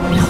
No.